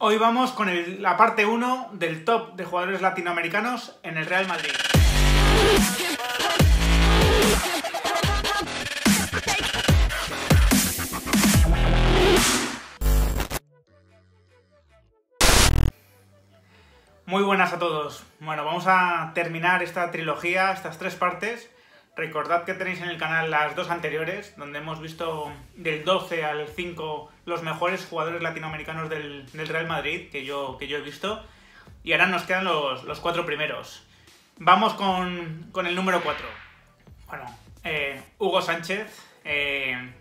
Hoy vamos con la parte 1 del top de jugadores latinoamericanos en el Real Madrid. Muy buenas a todos. Bueno, vamos a terminar esta trilogía, estas tres partes. Recordad que tenéis en el canal las dos anteriores, donde hemos visto del 12 al 5 los mejores jugadores latinoamericanos del, Real Madrid que yo, que yo he visto. Y ahora nos quedan los, los cuatro primeros. Vamos con, con el número 4. Bueno, eh, Hugo Sánchez, eh,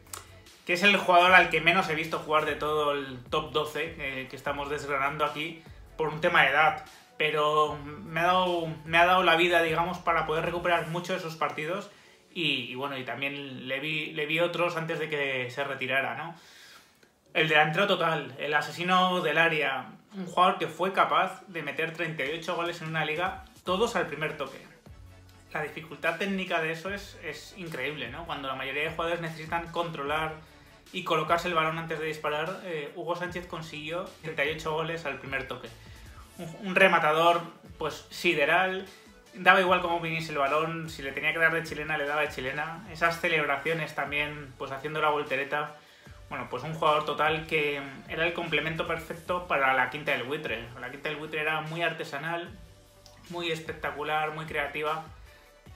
que es el jugador al que menos he visto jugar de todo el top 12 eh, que estamos desgranando aquí por un tema de edad. Pero me ha, dado, la vida, digamos, para poder recuperar muchos de esos partidos. Y, bueno, y también le vi, otros antes de que se retirara, ¿no? El delantero total, el asesino del área, un jugador que fue capaz de meter 38 goles en una liga, todos al primer toque. La dificultad técnica de eso es, es increíble, ¿no? Cuando la mayoría de jugadores necesitan controlar y colocarse el balón antes de disparar, eh, Hugo Sánchez consiguió 38 goles al primer toque. Un, rematador, pues, sideral, daba igual cómo viniese el balón, si le tenía que dar de chilena, le daba de chilena. Esas celebraciones también, pues haciendo la voltereta. Bueno, pues un jugador total que era el complemento perfecto para la quinta del buitre. La quinta del buitre era muy artesanal, muy espectacular, muy creativa,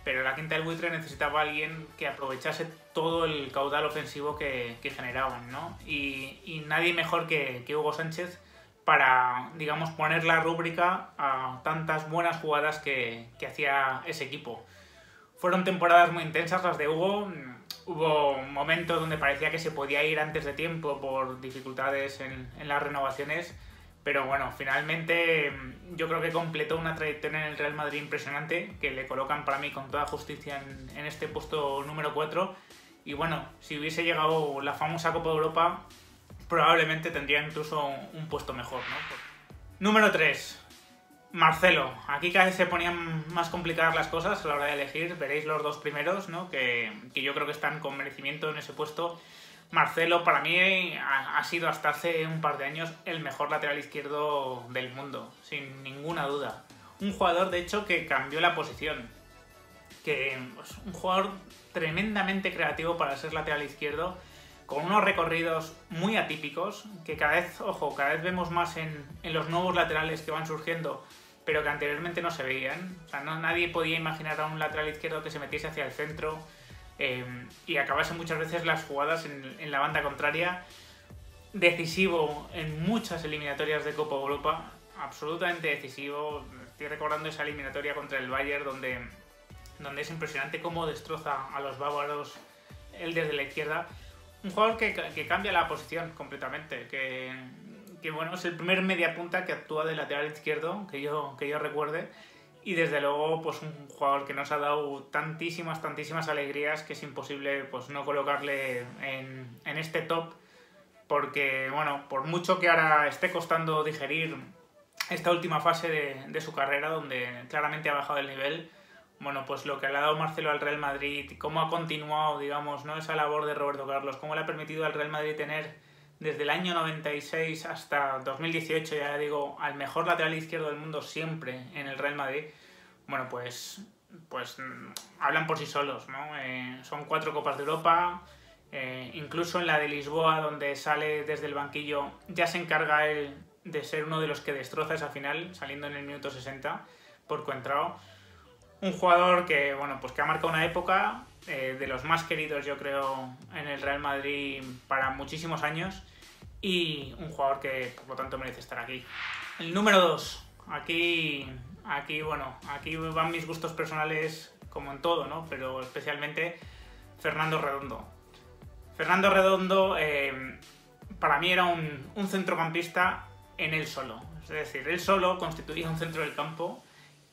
pero la quinta del buitre necesitaba a alguien que aprovechase todo el caudal ofensivo que, generaban, ¿no? Y, nadie mejor que Hugo Sánchez para, digamos, poner la rúbrica a tantas buenas jugadas que, hacía ese equipo. Fueron temporadas muy intensas las de Hugo. Hubo momentos donde parecía que se podía ir antes de tiempo por dificultades en, en las renovaciones. Pero bueno, finalmente mm, yo creo que completó una trayectoria en el Real Madrid impresionante, que le colocan para mí con toda justicia en, en este puesto número 4. Y bueno, si hubiese llegado la famosa Copa de Europa, probablemente tendría incluso un puesto mejor, ¿no? Número 3. Marcelo. Aquí cada vez se ponían más complicadas las cosas a la hora de elegir. Veréis los dos primeros, ¿no? Que, que yo creo que están con merecimiento en ese puesto. Marcelo para mí ha, sido hasta hace un par de años el mejor lateral izquierdo del mundo, sin ninguna duda. Un jugador, de hecho, que cambió la posición. Que pues, un jugador tremendamente creativo para ser lateral izquierdo con unos recorridos muy atípicos, que cada vez, ojo, cada vez vemos más en, en, los nuevos laterales que van surgiendo, pero que anteriormente no se veían. O sea, no, nadie podía imaginar a un lateral izquierdo que se metiese hacia el centro eh, y acabase muchas veces las jugadas en, la banda contraria. Decisivo en muchas eliminatorias de Copa Europa, absolutamente decisivo. Estoy recordando esa eliminatoria contra el Bayern donde, donde es impresionante cómo destroza a los bávaros él desde la izquierda un jugador que, que, cambia la posición completamente, que, que, bueno, es el primer media punta que actúa de lateral izquierdo, que yo, que yo recuerde, y desde luego pues un jugador que nos ha dado tantísimas, tantísimas alegrías que es imposible pues no colocarle en, en este top, porque bueno, por mucho que ahora esté costando digerir esta última fase de, de su carrera, donde claramente ha bajado el nivel, bueno, pues lo que le ha dado Marcelo al Real Madrid, cómo ha continuado, digamos, ¿no? esa labor de Roberto Carlos, cómo le ha permitido al Real Madrid tener desde el año 96 hasta 2018, ya digo, al mejor lateral izquierdo del mundo siempre en el Real Madrid, bueno, pues, pues hablan por sí solos, ¿no? Eh, son cuatro Copas de Europa, eh, incluso en la de Lisboa, donde sale desde el banquillo, ya se encarga él de ser uno de los que destroza esa final, saliendo en el minuto 60 por Coentrao un jugador que, bueno, pues que ha marcado una época eh, de los más queridos, yo creo, en el Real Madrid para muchísimos años y un jugador que, por lo tanto, merece estar aquí. El número 2. Aquí, aquí, bueno, aquí van mis gustos personales como en todo, ¿no? Pero especialmente Fernando Redondo. Fernando Redondo eh, para mí era un, un centrocampista en él solo. Es decir, él solo constituía un centro del campo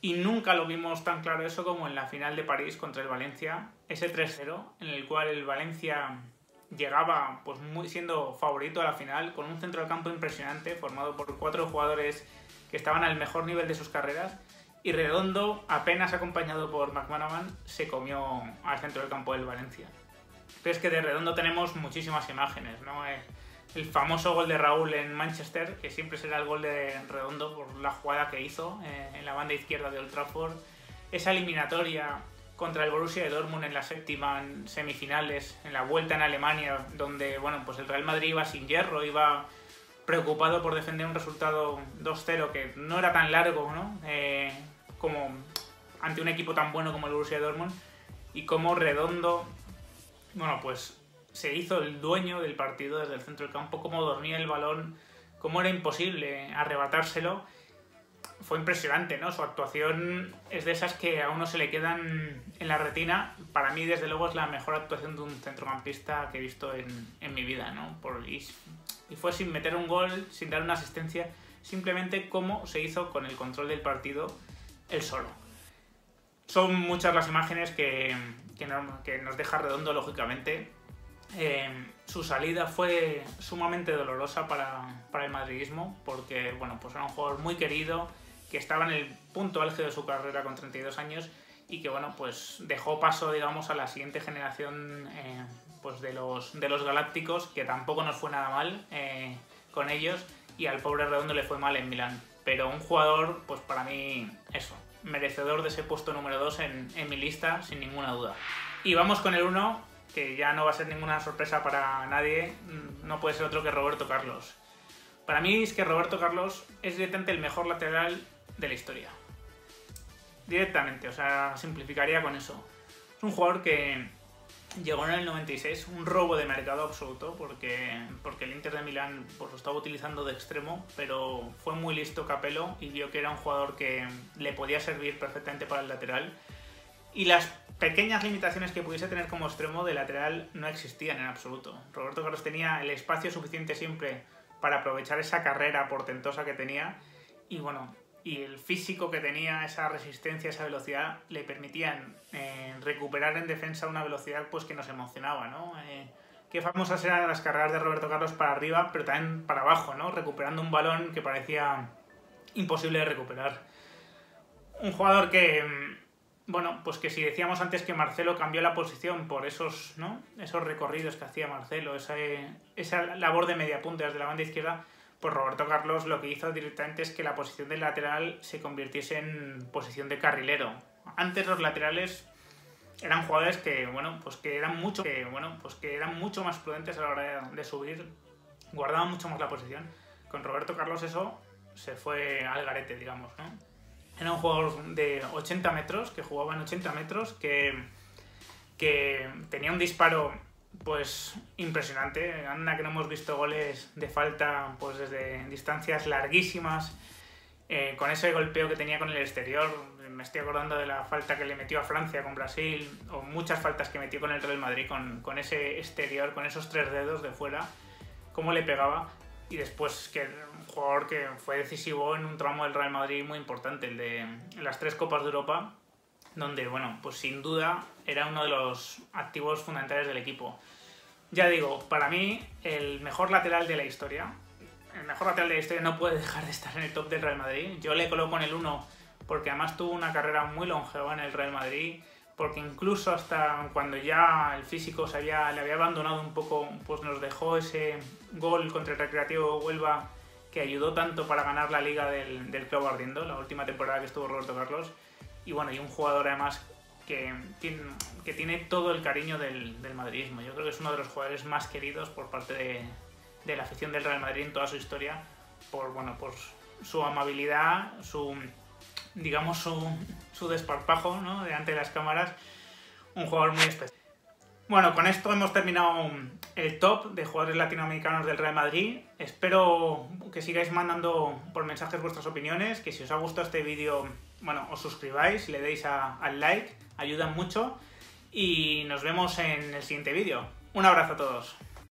y nunca lo vimos tan claro eso como en la final de París contra el Valencia, ese 3-0, en el cual el Valencia llegaba pues muy siendo favorito a la final, con un centro del campo impresionante, formado por cuatro jugadores que estaban al mejor nivel de sus carreras, y Redondo, apenas acompañado por McManaman, se comió al centro del campo del Valencia. Pero es que de Redondo tenemos muchísimas imágenes, ¿no? Eh, el famoso gol de Raúl en Manchester, que siempre será el gol de Redondo por la jugada que hizo eh, en la banda izquierda de Old Trafford, esa eliminatoria contra el Borussia de Dortmund en la séptima semifinales, en la vuelta en Alemania, donde bueno, pues el Real Madrid iba sin hierro, iba preocupado por defender un resultado 2-0 que no era tan largo ¿no? Eh, como ante un equipo tan bueno como el Borussia Dortmund y como Redondo, bueno, pues se hizo el dueño del partido desde el centro del campo, cómo dormía el balón, cómo era imposible arrebatárselo. Fue impresionante, ¿no? Su actuación es de esas que a uno se le quedan en la retina. Para mí, desde luego, es la mejor actuación de un centrocampista que he visto en, en mi vida, ¿no? Por, y, fue sin meter un gol, sin dar una asistencia, simplemente cómo se hizo con el control del partido él solo. Son muchas las imágenes que, que, nos deja redondo, lógicamente. Eh, su salida fue sumamente dolorosa para, para, el madridismo, porque bueno, pues era un jugador muy querido, que estaba en el punto álgido de su carrera con 32 años y que bueno, pues dejó paso, digamos, a la siguiente generación eh, pues de, los, de los galácticos, que tampoco nos fue nada mal eh, con ellos, y al pobre Redondo le fue mal en Milán. Pero un jugador, pues para mí, eso, merecedor de ese puesto número 2 en, en, mi lista, sin ninguna duda. Y vamos con el 1, que ya no va a ser ninguna sorpresa para nadie, no puede ser otro que Roberto Carlos. Para mí es que Roberto Carlos es directamente el mejor lateral de la historia. Directamente, o sea, simplificaría con eso. Es un jugador que llegó en el 96, un robo de mercado absoluto, porque, porque el Inter de Milán pues, lo estaba utilizando de extremo, pero fue muy listo Capello y vio que era un jugador que le podía servir perfectamente para el lateral. Y las pequeñas limitaciones que pudiese tener como extremo de lateral no existían en absoluto. Roberto Carlos tenía el espacio suficiente siempre para aprovechar esa carrera portentosa que tenía y bueno, y el físico que tenía, esa resistencia, esa velocidad, le permitían eh, recuperar en defensa una velocidad pues que nos emocionaba, ¿no? Eh, qué famosas eran las carreras de Roberto Carlos para arriba, pero también para abajo, ¿no? Recuperando un balón que parecía imposible de recuperar. Un jugador que, mm, bueno, pues que si decíamos antes que Marcelo cambió la posición por esos, ¿no? Esos recorridos que hacía Marcelo, esa, esa labor de media punta desde la banda izquierda, pues Roberto Carlos lo que hizo directamente es que la posición del lateral se convirtiese en posición de carrilero. Antes los laterales eran jugadores que, bueno, pues que eran mucho, que, bueno, pues que eran mucho más prudentes a la hora de, subir, guardaban mucho más la posición. Con Roberto Carlos eso se fue al garete, digamos, ¿no? Era un jugador de 80 metros, que jugaba en 80 metros, que, que tenía un disparo pues impresionante. Anda que no hemos visto goles de falta pues desde distancias larguísimas. Eh, con ese golpeo que tenía con el exterior, me estoy acordando de la falta que le metió a Francia con Brasil, o muchas faltas que metió con el Real Madrid, con, con ese exterior, con esos tres dedos de fuera, cómo le pegaba. Y después que un jugador que fue decisivo en un tramo del Real Madrid muy importante, el de las tres Copas de Europa, donde, bueno, pues sin duda era uno de los activos fundamentales del equipo. Ya digo, para mí, el mejor lateral de la historia, el mejor lateral de la historia no puede dejar de estar en el top del Real Madrid. Yo le coloco en el 1 porque además tuvo una carrera muy longeva en el Real Madrid, porque incluso hasta cuando ya el físico se había, le había abandonado un poco, pues nos dejó ese gol contra el Recreativo Huelva que ayudó tanto para ganar la liga del, del Club Ardiendo, la última temporada que estuvo Roberto Carlos. Y bueno, y un jugador además que tiene, que tiene todo el cariño del, del, madridismo. Yo creo que es uno de los jugadores más queridos por parte de, la afición del Real Madrid en toda su historia, por, bueno, por su amabilidad, su, digamos, su, su desparpajo ¿no? delante de las cámaras. Un jugador muy especial. Bueno, con esto hemos terminado el top de jugadores latinoamericanos del Real Madrid. Espero que sigáis mandando por mensajes vuestras opiniones, que si os ha gustado este vídeo, bueno, os suscribáis, le deis a, al like, ayudan mucho. Y nos vemos en el siguiente vídeo. Un abrazo a todos.